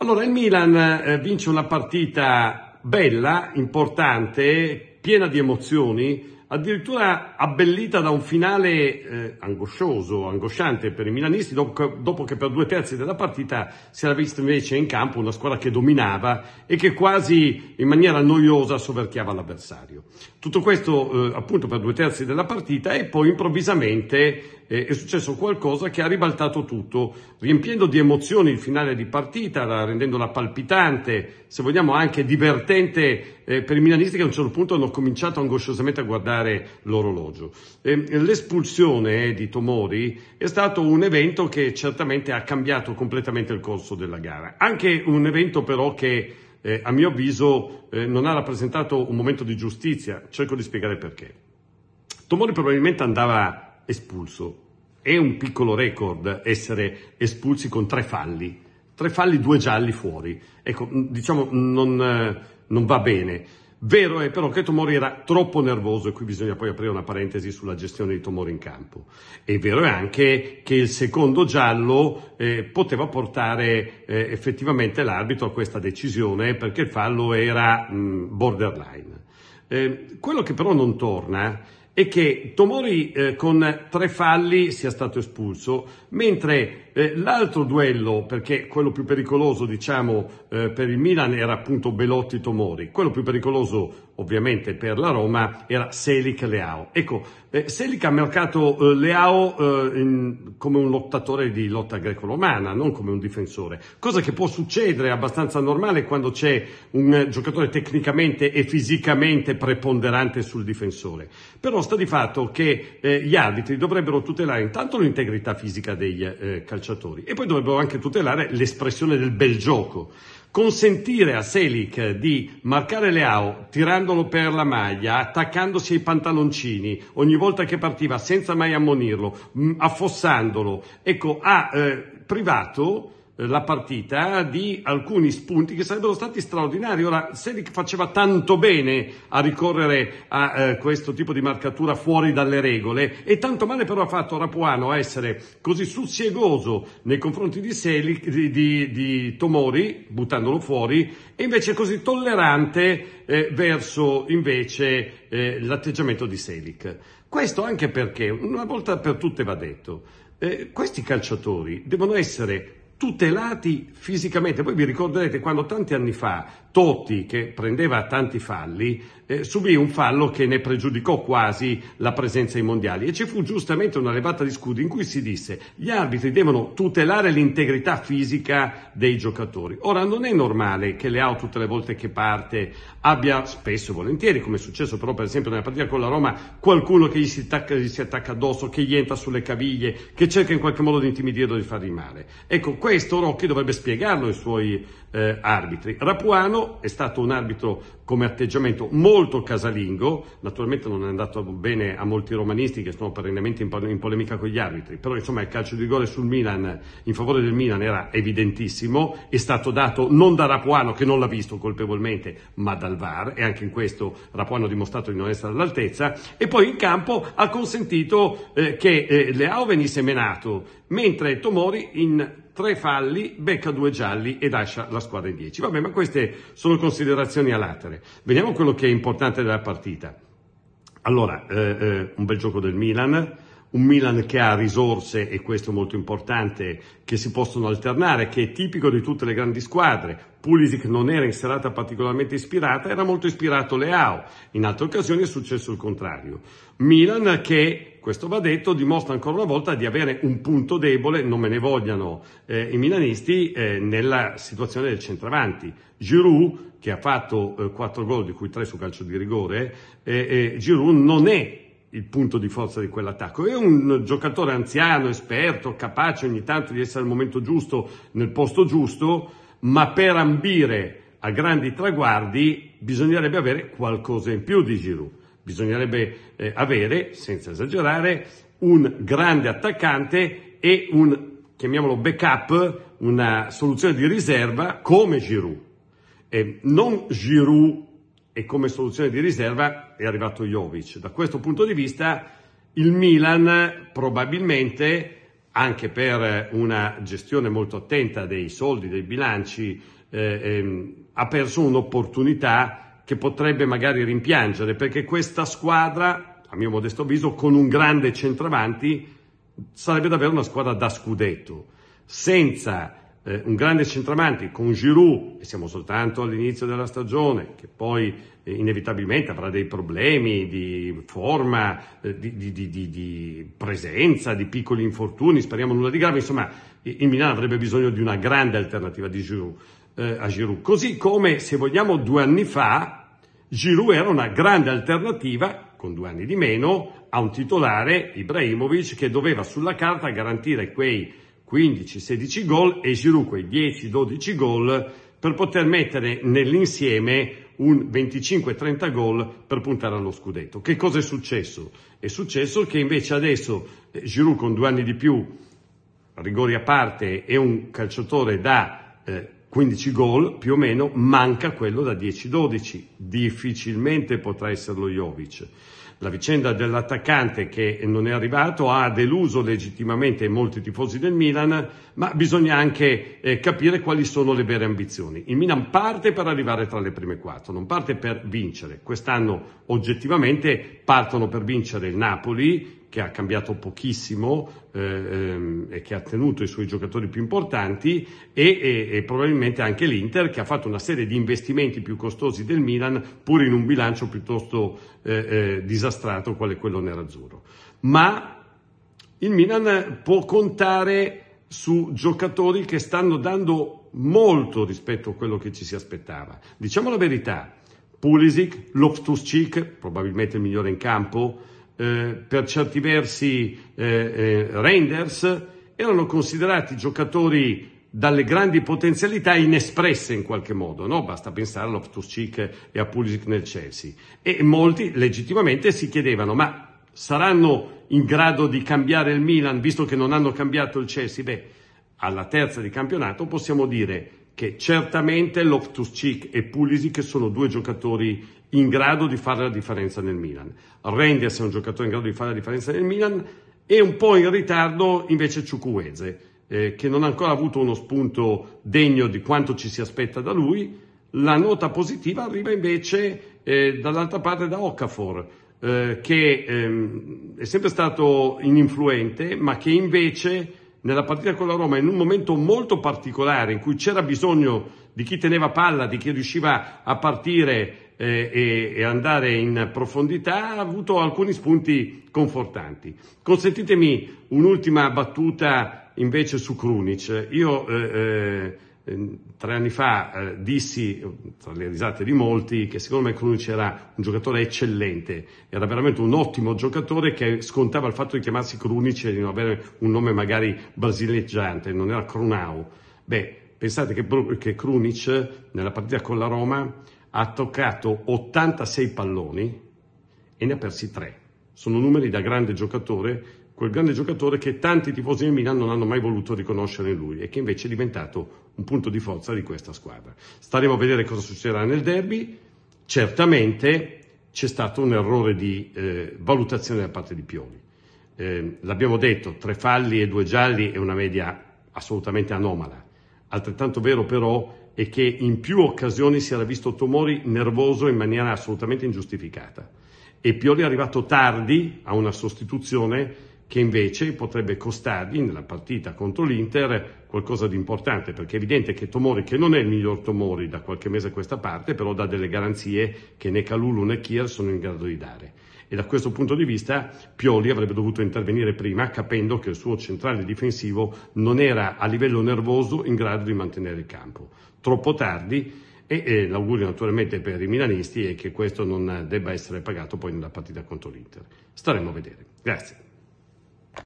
Allora, il Milan eh, vince una partita bella, importante, piena di emozioni, addirittura abbellita da un finale eh, angoscioso, angosciante per i milanisti, dopo, dopo, che per due terzi della partita si era vista invece in campo una squadra che dominava e che quasi in maniera noiosa soverchiava l'avversario. Tutto questo eh, appunto per due terzi della partita e poi improvvisamente eh, è successo qualcosa che ha ribaltato tutto, riempiendo di emozioni il finale di partita, rendendola palpitante, se vogliamo anche divertente eh, per i milanisti che a un certo punto hanno cominciato angosciosamente a guardare l'orologio. Eh, l'espulsione di Tomori è stato un evento che certamente ha cambiato completamente il corso della gara, anche un evento però che eh, a mio avviso eh, non ha rappresentato un momento di giustizia, cerco di spiegare perché. Tomori probabilmente andava espulso. È un piccolo record essere espulsi con tre falli, tre falli, due gialli fuori. Ecco, diciamo, non, eh, non va bene. Vero è però che Tomori era troppo nervoso e qui bisogna poi aprire una parentesi sulla gestione di Tomori in campo. E vero è anche che il secondo giallo eh, poteva portare eh, effettivamente l'arbitro a questa decisione perché il fallo era mh, borderline. Eh, quello che però non torna è che Tomori eh, con tre falli sia stato espulso, mentre eh, l'altro duello, perché quello più pericoloso diciamo eh, per il Milan era appunto Belotti-Tomori, quello più pericoloso ovviamente per la Roma era Selic Leao. Ecco, eh, Selic ha marcato eh, Leao eh, in, come un lottatore di lotta greco-romana, non come un difensore, cosa che può succedere abbastanza normale quando c'è un giocatore tecnicamente e fisicamente preponderante sul difensore. Però sta di fatto che eh, gli arbitri dovrebbero tutelare intanto l'integrità fisica dei eh, calciatori. E poi dovrebbero anche tutelare l'espressione del bel gioco. Consentire a Selic di marcare Leao tirandolo per la maglia, attaccandosi ai pantaloncini ogni volta che partiva senza mai ammonirlo, affossandolo, ecco, ha eh, privato la partita di alcuni spunti che sarebbero stati straordinari. Ora, Selic faceva tanto bene a ricorrere a eh, questo tipo di marcatura fuori dalle regole e tanto male però ha fatto Rapuano a essere così sussiegoso nei confronti di, Selic, di, di, di Tomori, buttandolo fuori, e invece così tollerante eh, verso invece eh, l'atteggiamento di Selic. Questo anche perché, una volta per tutte va detto, eh, questi calciatori devono essere tutelati fisicamente. Voi vi ricorderete quando tanti anni fa Totti, che prendeva tanti falli, eh, subì un fallo che ne pregiudicò quasi la presenza ai mondiali e ci fu giustamente una levata di scudi in cui si disse gli arbitri devono tutelare l'integrità fisica dei giocatori. Ora non è normale che Leao tutte le volte che parte abbia spesso e volentieri, come è successo però per esempio nella partita con la Roma, qualcuno che gli si, attacca, gli si attacca addosso, che gli entra sulle caviglie, che cerca in qualche modo di intimidirlo e di fargli male. Ecco, questo Rocchi dovrebbe spiegarlo ai suoi eh, arbitri. Rapuano è stato un arbitro come atteggiamento molto casalingo, naturalmente non è andato bene a molti romanisti che sono perennemente in, in polemica con gli arbitri, però insomma il calcio di rigore sul Milan, in favore del Milan era evidentissimo, è stato dato non da Rapuano che non l'ha visto colpevolmente, ma dal VAR e anche in questo Rapuano ha dimostrato di non essere all'altezza e poi in campo ha consentito eh, che eh, Leao venisse menato, mentre Tomori in tre falli, becca due gialli e lascia la squadra in dieci. Vabbè, ma queste sono considerazioni a latere. Vediamo quello che è importante della partita. Allora, eh, eh, un bel gioco del Milan, un Milan che ha risorse, e questo è molto importante, che si possono alternare, che è tipico di tutte le grandi squadre. Pulisic non era in serata particolarmente ispirata, era molto ispirato Leao. In altre occasioni è successo il contrario. Milan che, questo va detto, dimostra ancora una volta di avere un punto debole, non me ne vogliano eh, i milanisti, eh, nella situazione del centravanti. Giroud, che ha fatto eh, 4 gol, di cui 3 su calcio di rigore, eh, Giroud non è il punto di forza di quell'attacco. È un giocatore anziano, esperto, capace ogni tanto di essere al momento giusto, nel posto giusto, ma per ambire a grandi traguardi bisognerebbe avere qualcosa in più di Giroud. Bisognerebbe eh, avere, senza esagerare, un grande attaccante e un, chiamiamolo backup, una soluzione di riserva come Giroud. Eh, non Giroud e come soluzione di riserva è arrivato Jovic. Da questo punto di vista il Milan probabilmente anche per una gestione molto attenta dei soldi, dei bilanci, eh, ehm, ha perso un'opportunità che potrebbe magari rimpiangere, perché questa squadra, a mio modesto avviso, con un grande centravanti, sarebbe davvero una squadra da scudetto. Senza eh, un grande centravanti con Giroud, e siamo soltanto all'inizio della stagione, che poi eh, inevitabilmente avrà dei problemi di forma, eh, di, di, di, di, presenza, di piccoli infortuni, speriamo nulla di grave, insomma il Milan avrebbe bisogno di una grande alternativa Giroud, eh, a Giroud. Così come, se vogliamo, due anni fa Giroud era una grande alternativa, con due anni di meno, a un titolare, Ibrahimovic, che doveva sulla carta garantire quei 15-16 gol e Giroud quei 10-12 gol per poter mettere nell'insieme un 25-30 gol per puntare allo scudetto. Che cosa è successo? È successo che invece adesso eh, Giroud con due anni di più, rigori a parte, è un calciatore da eh, 15 gol più o meno, manca quello da 10-12. Difficilmente potrà esserlo Jovic. La vicenda dell'attaccante che non è arrivato ha deluso legittimamente molti tifosi del Milan, ma bisogna anche eh, capire quali sono le vere ambizioni. Il Milan parte per arrivare tra le prime quattro, non parte per vincere. Quest'anno oggettivamente partono per vincere il Napoli, che ha cambiato pochissimo eh, ehm, e che ha tenuto i suoi giocatori più importanti e, e, e, probabilmente anche l'Inter che ha fatto una serie di investimenti più costosi del Milan pur in un bilancio piuttosto eh, eh, disastrato quale quello nerazzurro. Ma il Milan può contare su giocatori che stanno dando molto rispetto a quello che ci si aspettava. Diciamo la verità, Pulisic, Loftus-Cheek, probabilmente il migliore in campo, eh, per certi versi eh, eh, Reinders, erano considerati giocatori dalle grandi potenzialità inespresse in qualche modo, no? basta pensare a Loftus-Cheek e a Pulisic nel Chelsea. E molti legittimamente si chiedevano, ma saranno in grado di cambiare il Milan visto che non hanno cambiato il Chelsea? Beh, alla terza di campionato possiamo dire che certamente Loftus-Cheek e Pulisic sono due giocatori in grado di fare la differenza nel Milan. Reinders è un giocatore in grado di fare la differenza nel Milan e un po' in ritardo invece Ciucueze, eh, che non ha ancora avuto uno spunto degno di quanto ci si aspetta da lui. La nota positiva arriva invece eh, dall'altra parte da Okafor, eh, che ehm, è sempre stato ininfluente, ma che invece nella partita con la Roma in un momento molto particolare in cui c'era bisogno di chi teneva palla, di chi riusciva a partire eh, e, e, andare in profondità, ha avuto alcuni spunti confortanti. Consentitemi un'ultima battuta invece su Krunic. Io eh, eh, tre anni fa eh, dissi, tra le risate di molti, che secondo me Krunic era un giocatore eccellente, era veramente un ottimo giocatore che scontava il fatto di chiamarsi Krunic e di non avere un nome magari brasileggiante, non era Crunau. Beh, pensate che, che Krunic nella partita con la Roma ha toccato 86 palloni e ne ha persi 3. Sono numeri da grande giocatore quel grande giocatore che tanti tifosi del Milan non hanno mai voluto riconoscere in lui e che invece è diventato un punto di forza di questa squadra. Staremo a vedere cosa succederà nel derby. Certamente c'è stato un errore di eh, valutazione da parte di Pioli. Eh, l'abbiamo detto, tre falli e due gialli è una media assolutamente anomala. Altrettanto vero però è che in più occasioni si era visto Tomori nervoso in maniera assolutamente ingiustificata e Pioli è arrivato tardi a una sostituzione che invece potrebbe costargli nella partita contro l'Inter qualcosa di importante, perché è evidente che Tomori, che non è il miglior Tomori da qualche mese a questa parte, però dà delle garanzie che né Calulu né Kier sono in grado di dare. E da questo punto di vista Pioli avrebbe dovuto intervenire prima, capendo che il suo centrale difensivo non era a livello nervoso in grado di mantenere il campo. Troppo tardi e, e l'augurio naturalmente per i milanisti è che questo non debba essere pagato poi nella partita contro l'Inter. Staremo a vedere. Grazie.